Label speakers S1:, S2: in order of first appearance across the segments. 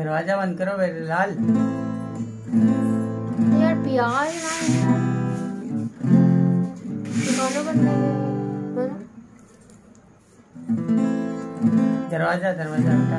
S1: दरवाज़ा बंद करो मेरे लाल।
S2: यार प्यार
S1: दरवाज़ा दरवाज़ा बेटा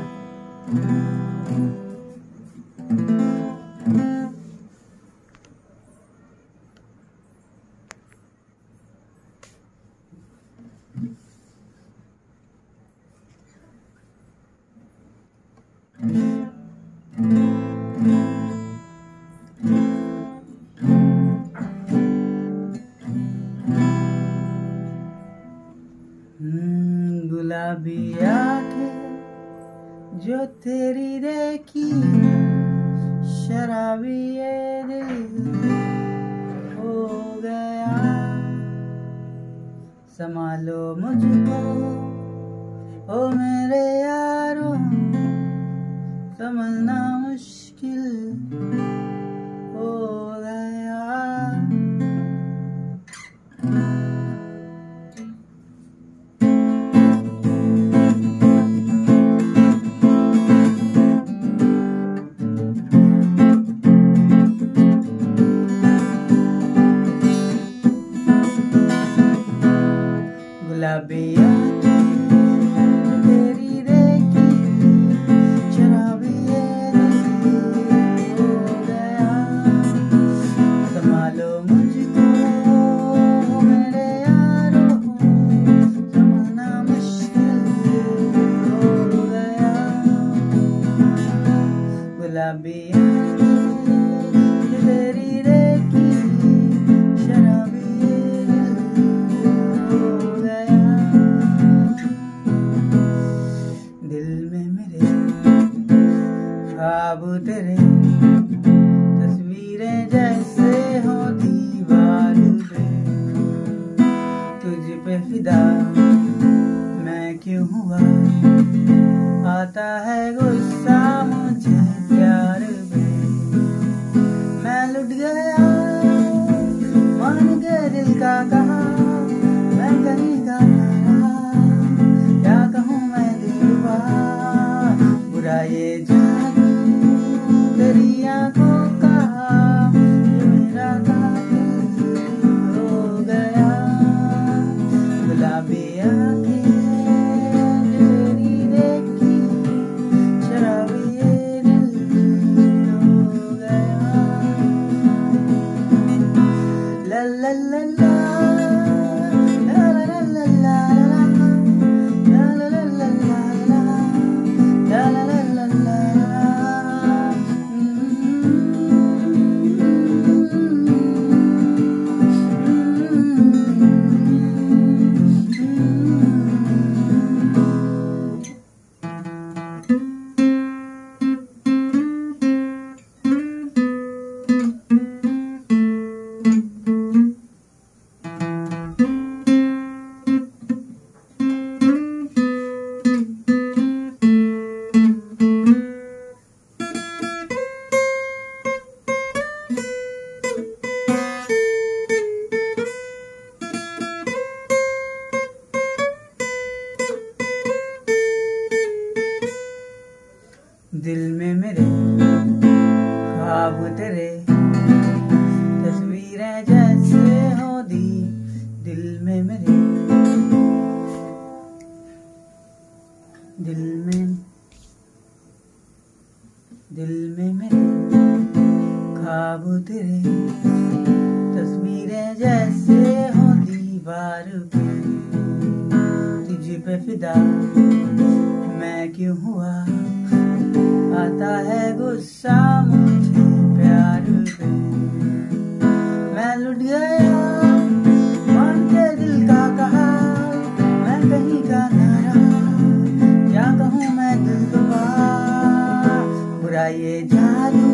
S1: गुलाबी आँखें जो तेरी देखी, शराबी ये दिल हो गया। संभालो मुझको, ओ मेरे यारों समझना मुश्किल हो गया। ख्वाब तेरे तस्वीरें जैसे हो दीवार पे। तुझ पे फिदा मैं क्यों हुआ? आता है गुस्सा मुझे प्यार पे। मैं लुट गया, मान के दिल का कहा, मैं कहीं का क्या कहूँ मैं दिलवा? बुरा ये जादू Maria. ख्वाब तेरे तस्वीरें जैसे हो दी दिल में मेरे। दिल में दिल में मेरे ख्वाब तेरे। तस्वीरें जैसे हो दीवार पे तुझ पे फिदा मैं क्यों हुआ? आता है गुस्सा मुझे प्यार मैं लुट गया, मान के दिल का कहा, मैं कहीं का ना रहा। क्या कहूँ मैं दिल बुरा ये जादू